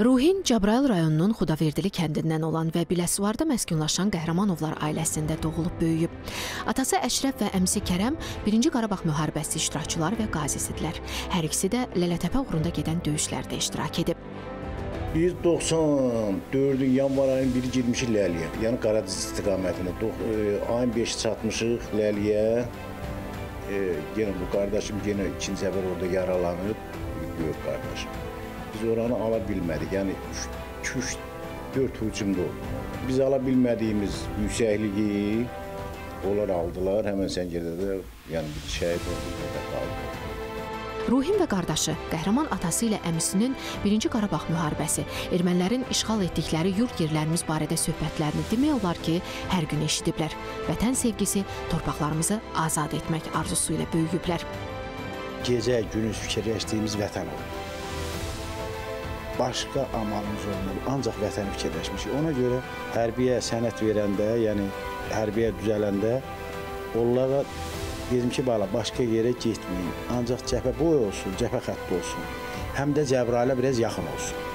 Ruhin Cəbrayıl rayonunun Xudaverdili kəndindən olan və Biləsuvarda məskunlaşan Qəhrəmanovlar ailəsində doğulub böyüyüb. Atası Əşrəf və əmisi Kərəm 1-ci Qarabağ müharibəsi iştirakçıları və qazisidirlər. Hər ikisi də Lələtəpə uğrunda gedən döyüşlərdə iştirak edib. Biz 94-ün yanvar ayının 1-i girmişik Ləliyə, yəni Qaradiz istiqamətində. E, Ayın 5-i çatmışıq Ləliyə. E, yenə bu qardaşım yenə ikinci səfər orada yaralanıb, böyük qardaşım. Biz oranı ala bilmədik, yəni 2-4 hücumda oldu. Biz ala bilmədiyimiz yüksəkliyi onlar aldılar, həmən Səngərdə də yəni bir şəhid oldu, burada qaldı. Ruhin və qardaşı qəhrəman atası ilə əmisinin 1-ci Qarabağ müharibəsi, ermənilərin işğal etdikləri yurd yerlərimiz barədə söhbətlərini demək olar ki, hər gün eşidiblər. Vətən sevgisi, torpaqlarımızı azad etmək arzusu ilə böyüyüblər. gecə gündüz fikirləşdiyimiz vətən olub. Başqa amalımız olmayıb, ancaq vətəni fikirləşmişik. Ona görə hərbiyə sənət verəndə, yəni hərbiyə düzələndə onlara dedim ki, bala başqa yerə getməyin. Ancaq cəbhə boy olsun, cəbhə xətti olsun. Həm də Cəbrailə biraz yaxın olsun.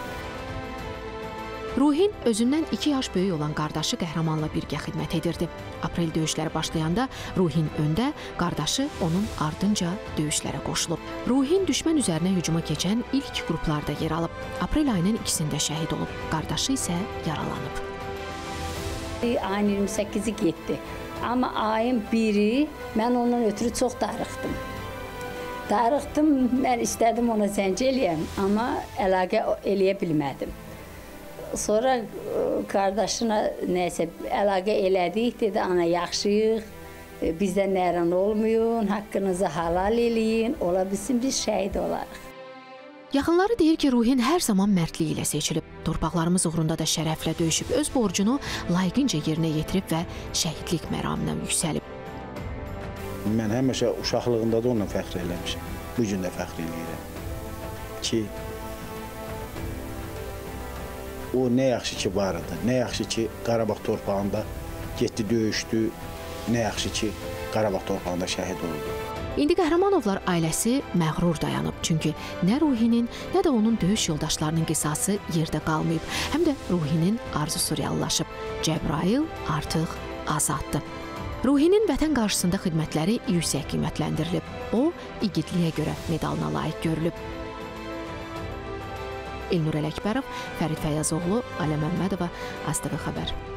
Ruhin özündən 2 yaş böyük olan qardaşı qəhrəmanla birgə xidmət edirdi. Aprel döyüşləri başlayanda Ruhin öndə, qardaşı onun ardınca döyüşlərə qoşulub. Ruhin düşmən üzərinə hücuma keçən ilk qruplarda yer alıb. Aprel ayının ikisində şəhid olub. Qardaşı isə yaralanıb. Ayın 28-i getdi. Amma ayın 1-i mən ondan ötürü çox darıxdım. Darıxdım, mən istədim ona zəng eləyəm, amma əlaqə eləyə bilmədim. Sonra ə, qardaşına nəsə əlaqə elədik, dedi ana yaxşıyıq. e, Bizdən nərən olmayın, haqqınızı halal eləyin, ola bilsin biz şəhid olarıq. Yaxınları deyir ki, Ruhin hər zaman mərdliyi ilə seçilib. Torpaqlarımız uğrunda da şərəflə döyüşüb, öz borcunu layiqincə yerinə yetirib və şəhidlik məramına yüksəlib. Mən həmişə uşaqlığında da onunla fəxr eləmişəm. Bu gün də fəxr eləyirəm ki, o nə yaxşı ki var idi, nə yaxşı ki Qarabağ torpağında getdi döyüşdü, nə yaxşı ki Qarabağ torpağında şəhid oldu. İndi Qəhrəmanovlar ailəsi məğrur dayanıb, çünki nə Ruhinin, nə də onun döyüş yoldaşlarının qisası yerdə qalmayıb, həm də Ruhinin arzusu reallaşıb. Cəbrayıl artıq azaddır. Ruhinin vətən qarşısında xidmətləri yüksək qiymətləndirilib. O, igidliyə görə medalına layiq görülüb. Elnur Ələkbərov, Fərid Fəyazoğlu, Alə Məmmədova, ASTV xəbər.